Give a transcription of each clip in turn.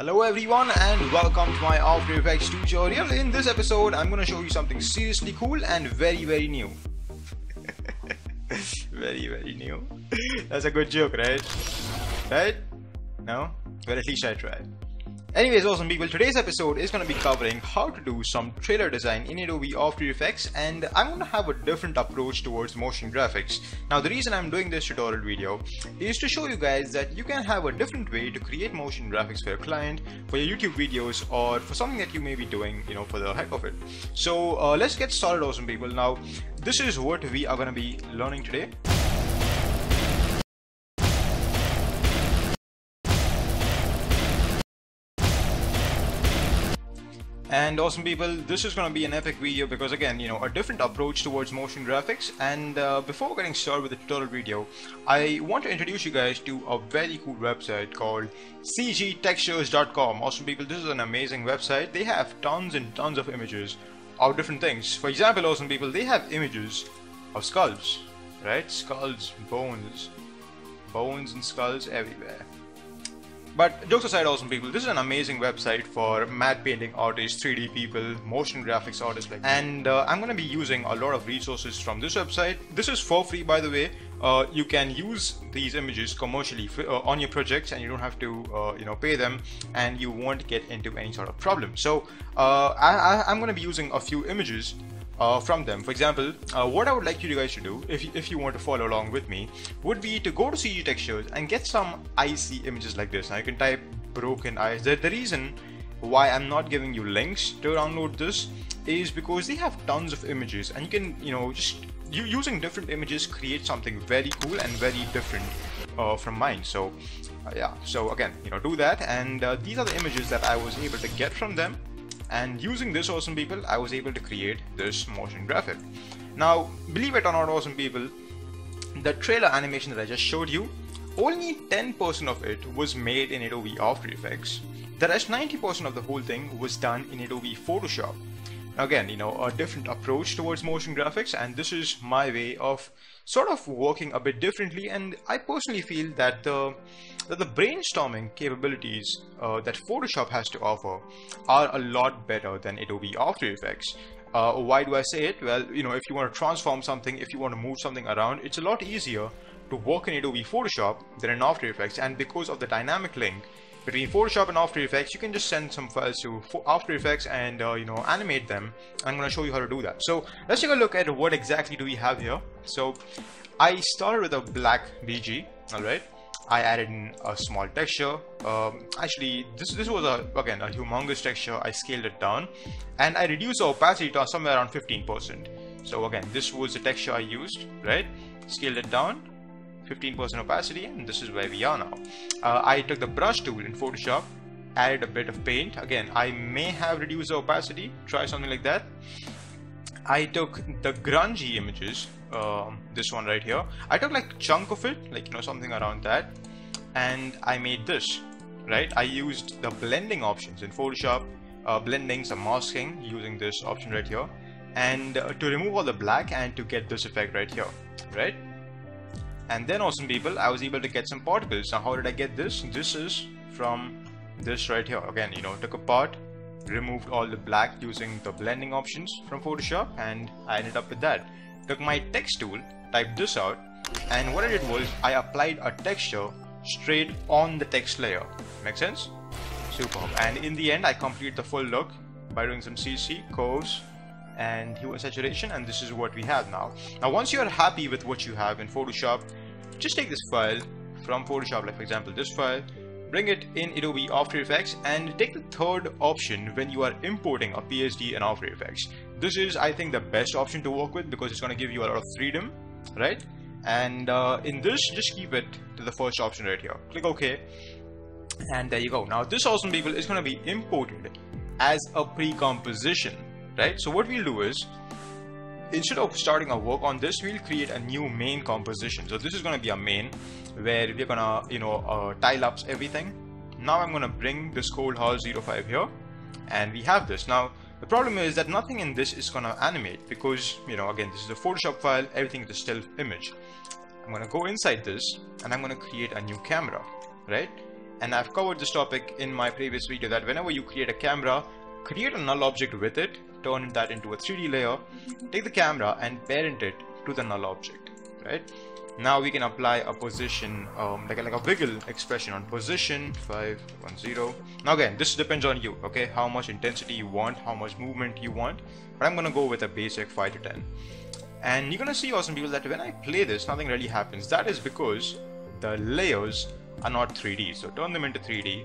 Hello everyone and welcome to my After Effects tutorial. In this episode, I'm gonna show you something seriously cool and very very new. very very new. That's a good joke, right? Right? No? Well, at least I tried. Anyways, awesome people, today's episode is going to be covering how to do some trailer design in Adobe After Effects and I'm going to have a different approach towards motion graphics. Now the reason I'm doing this tutorial video is to show you guys that you can have a different way to create motion graphics for your client, for your YouTube videos or for something that you may be doing, you know, for the heck of it. So uh, let's get started awesome people. Now this is what we are going to be learning today. And awesome people, this is going to be an epic video because again, you know, a different approach towards motion graphics. And uh, before getting started with the tutorial video, I want to introduce you guys to a very cool website called cgtextures.com. Awesome people, this is an amazing website. They have tons and tons of images of different things. For example, awesome people, they have images of skulls, right? Skulls, bones, bones and skulls everywhere. But jokes aside, awesome people, this is an amazing website for matte painting artists, 3D people, motion graphics artists like And uh, I'm going to be using a lot of resources from this website. This is for free, by the way. Uh, you can use these images commercially uh, on your projects and you don't have to uh, you know pay them and you won't get into any sort of problem so uh, I, I'm going to be using a few images uh, from them. For example, uh, what I would like you guys to do, if you, if you want to follow along with me, would be to go to CG Textures and get some icy images like this. Now you can type broken eyes. The, the reason why I'm not giving you links to download this is because they have tons of images and you can, you know, just you, using different images create something very cool and very different uh, from mine. So uh, yeah, so again, you know, do that. And uh, these are the images that I was able to get from them and using this awesome people I was able to create this motion graphic. Now believe it or not awesome people the trailer animation that I just showed you only 10% of it was made in Adobe After Effects. The rest 90% of the whole thing was done in Adobe Photoshop again you know a different approach towards motion graphics and this is my way of sort of working a bit differently. And I personally feel that the that the brainstorming capabilities uh, that Photoshop has to offer are a lot better than Adobe After Effects. Uh, why do I say it? Well you know if you want to transform something if you want to move something around it's a lot easier to work in Adobe Photoshop than in After Effects. And because of the dynamic link between Photoshop and After Effects, you can just send some files to After Effects and uh, you know animate them. I'm going to show you how to do that. So let's take a look at what exactly do we have here. So I started with a black BG, all right. I added in a small texture. Um, actually, this this was a again a humongous texture. I scaled it down, and I reduced the opacity to somewhere around 15%. So again, this was the texture I used, right? Scaled it down, 15% opacity and this is where we are now. Uh, I took the brush tool in Photoshop, added a bit of paint. Again, I may have reduced the opacity, try something like that. I took the grungy images, um, this one right here. I took like chunk of it, like you know something around that, and I made this, right? I used the blending options in Photoshop, uh, blending, some masking using this option right here, and uh, to remove all the black and to get this effect right here, right? And then awesome people I was able to get some particles now how did I get this? This is from this right here. Again you know took a part removed all the black using the blending options from Photoshop and I ended up with that. Took my text tool typed this out and what I did was I applied a texture straight on the text layer. Make sense? Superb. And in the end I complete the full look by doing some CC curves and hue and saturation and this is what we have now. Now once you are happy with what you have in Photoshop just take this file from Photoshop like for example this file bring it in Adobe After Effects and take the third option when you are importing a PSD in After Effects. This is I think the best option to work with because it's going to give you a lot of freedom right? And uh, in this just keep it to the first option right here. Click OK. And there you go. Now this awesome people is going to be imported as a pre-composition right? So what we'll do is instead of starting our work on this we'll create a new main composition. So this is going to be a main where we're gonna you know uh, tile up everything. Now I'm gonna bring this cold hall 05 here and we have this. Now the problem is that nothing in this is gonna animate because you know again this is a Photoshop file everything is a still image. I'm gonna go inside this and I'm gonna create a new camera right? And I've covered this topic in my previous video that whenever you create a camera create a null object with it turn that into a 3d layer take the camera and parent it to the null object right? Now we can apply a position um, like, a, like a wiggle expression on position 510 now again this depends on you okay? How much intensity you want how much movement you want but I'm gonna go with a basic 5 to 10 and you're gonna see awesome people that when I play this nothing really happens. That is because the layers are not 3D so turn them into 3D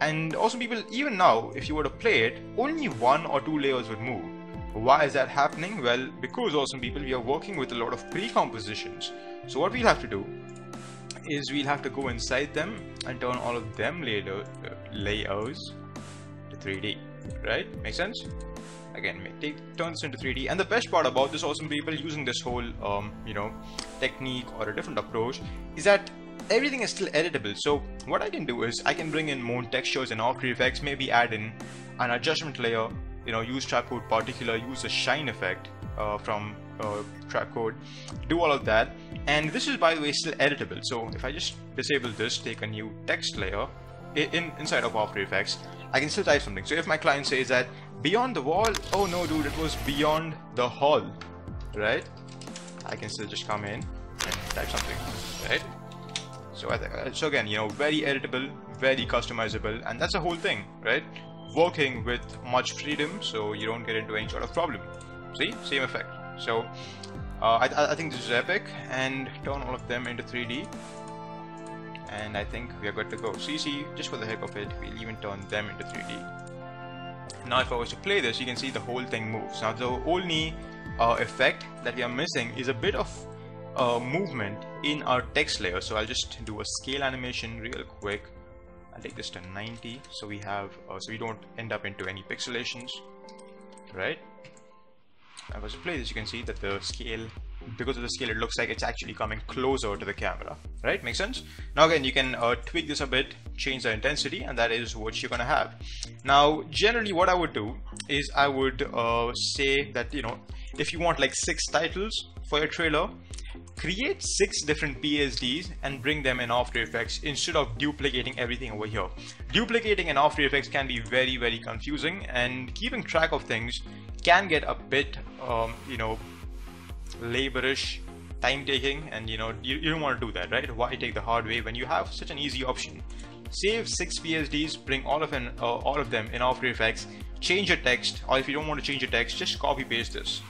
and also people even now if you were to play it only one or two layers would move. Why is that happening? Well because awesome people we are working with a lot of pre-compositions. So what we'll have to do is we'll have to go inside them and turn all of them layer, uh, layers to 3D right? Make sense? Again take turn this into 3d and the best part about this awesome people using this whole um, you know technique or a different approach is that everything is still editable. So what I can do is I can bring in more textures and After Effects maybe add in an adjustment layer you know use Trapcode particular use a shine effect uh, from uh, Trapcode do all of that. And this is by the way still editable. So if I just disable this take a new text layer in inside of After Effects I can still type something. So if my client says that beyond the wall oh no dude it was beyond the hall right? I can still just come in and type something right so I uh, so again you know very editable very customizable and that's the whole thing right? Working with much freedom so you don't get into any sort of problem. See? Same effect. So uh, I, I think this is epic and turn all of them into 3D and I think we are good to go. CC just for the heck of it we'll even turn them into 3D now if I was to play this, you can see the whole thing moves. Now the only uh, effect that we are missing is a bit of uh, movement in our text layer. So I'll just do a scale animation real quick. I'll take this to 90 so we have uh, so we don't end up into any pixelations, right? I was to play this, you can see that the scale because of the scale it looks like it's actually coming closer to the camera right makes sense now again you can uh, tweak this a bit change the intensity and that is what you're gonna have now generally what I would do is I would uh, say that you know if you want like six titles for your trailer create six different PSDs and bring them in After Effects instead of duplicating everything over here. Duplicating in After Effects can be very very confusing and keeping track of things can get a bit um, you know laborish time taking and you know you, you don't want to do that right? Why take the hard way when you have such an easy option? Save six PSDs bring all of an uh, all of them in After Effects change your text or if you don't want to change your text just copy paste this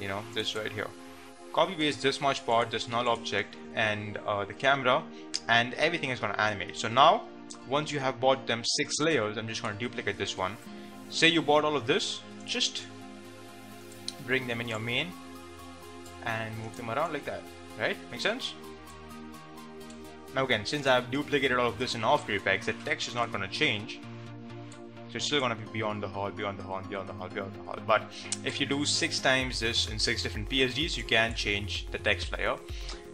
you know this right here copy paste this much part this null object and uh, the camera and everything is going to animate. So now once you have bought them six layers I'm just going to duplicate this one. Say you bought all of this just bring them in your main and move them around like that right? Make sense? Now again since I've duplicated all of this in After Effects the text is not going to change so it's still going to be beyond the hall beyond the hall beyond the hall beyond the hall. But if you do six times this in six different PSDs you can change the text layer.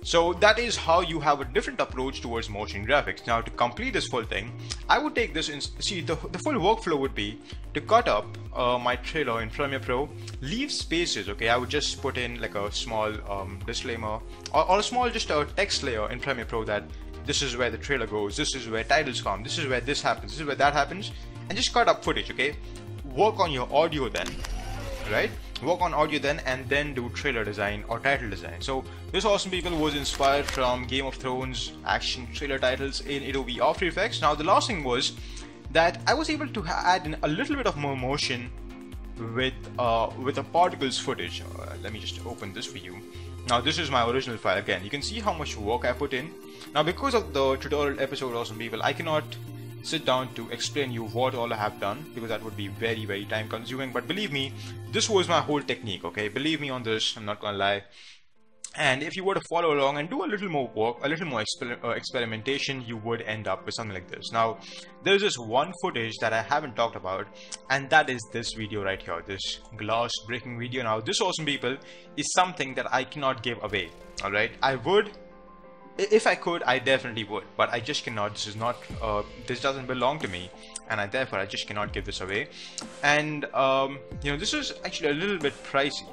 So that is how you have a different approach towards motion graphics. Now to complete this full thing, I would take this in, see the, the full workflow would be to cut up uh, my trailer in Premiere Pro, leave spaces, okay, I would just put in like a small um, disclaimer or, or a small just a text layer in Premiere Pro that this is where the trailer goes, this is where titles come, this is where this happens, this is where that happens and just cut up footage, okay? Work on your audio then, right? work on audio then and then do trailer design or title design. So this awesome people was inspired from game of thrones action trailer titles in adobe after effects. Now the last thing was that i was able to add in a little bit of more motion with uh, with a particles footage. Uh, let me just open this for you. Now this is my original file again. You can see how much work i put in. Now because of the tutorial episode awesome people i cannot sit down to explain you what all I have done because that would be very very time consuming. But believe me this was my whole technique okay? Believe me on this I'm not gonna lie. And if you were to follow along and do a little more work a little more exper uh, experimentation you would end up with something like this. Now there's this one footage that I haven't talked about and that is this video right here this glass breaking video. Now this awesome people is something that I cannot give away alright I would if I could, I definitely would, but I just cannot. This is not, uh, this doesn't belong to me, and I therefore I just cannot give this away. And um, you know, this is actually a little bit pricey.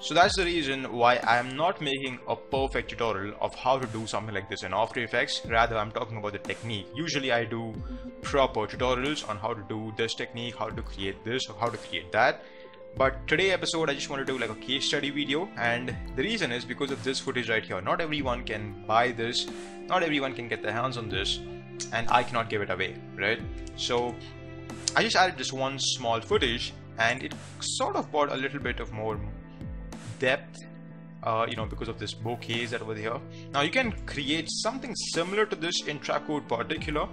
So that's the reason why I am not making a perfect tutorial of how to do something like this in After Effects. Rather, I'm talking about the technique. Usually I do proper tutorials on how to do this technique, how to create this, or how to create that. But today episode, I just want to do like a case study video. And the reason is because of this footage right here. Not everyone can buy this. Not everyone can get their hands on this. And I cannot give it away, right? So I just added this one small footage and it sort of brought a little bit of more depth uh, you know because of this bokehs that over here now you can create something similar to this in Trapcode particular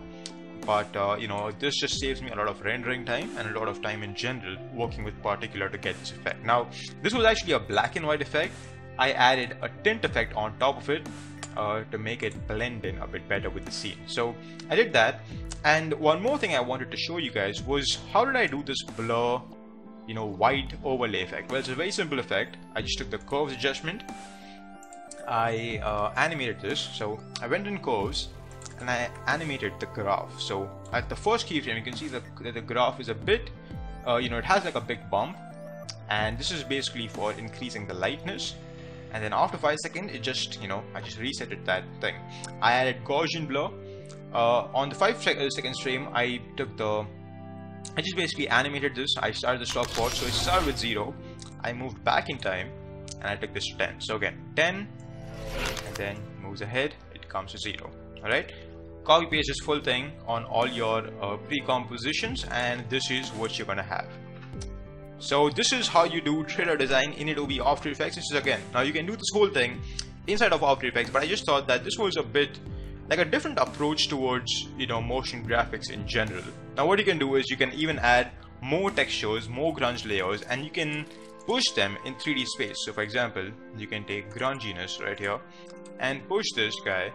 but uh, you know this just saves me a lot of rendering time and a lot of time in general working with particular to get this effect. Now this was actually a black and white effect. I added a tint effect on top of it uh, to make it blend in a bit better with the scene. So I did that. And one more thing I wanted to show you guys was how did I do this blur you know white overlay effect? Well it's a very simple effect. I just took the curves adjustment. I uh, animated this. So I went in curves and I animated the graph so at the first keyframe you can see that the graph is a bit uh, you know it has like a big bump and this is basically for increasing the lightness and then after 5 seconds it just you know I just resetted that thing I added Gaussian blur uh, on the 5 uh, seconds frame I took the I just basically animated this. I started the stopwatch, so it started with 0. I moved back in time and I took this to 10. So again, 10 and then moves ahead, it comes to 0. Alright? Copy paste this full thing on all your uh, pre-compositions and this is what you're gonna have. So this is how you do trailer design in Adobe After Effects. This is again, now you can do this whole thing inside of After Effects, but I just thought that this was a bit like a different approach towards you know motion graphics in general now what you can do is you can even add more textures more grunge layers and you can push them in 3d space so for example you can take grunginess right here and push this guy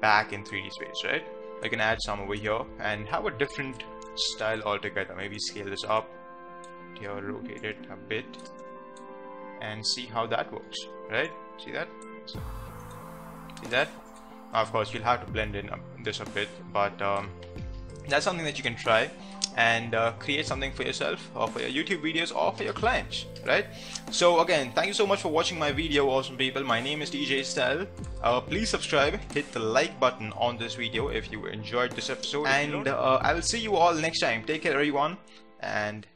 back in 3d space right? I can add some over here and have a different style altogether. Maybe scale this up here rotate it a bit and see how that works right? See that? See that? Of course, you'll have to blend in this a bit, but um, that's something that you can try and uh, create something for yourself or for your YouTube videos or for your clients, right? So again, thank you so much for watching my video, awesome people. My name is TJ Style. Uh, please subscribe, hit the like button on this video if you enjoyed this episode, and uh, I will see you all next time. Take care, everyone, and.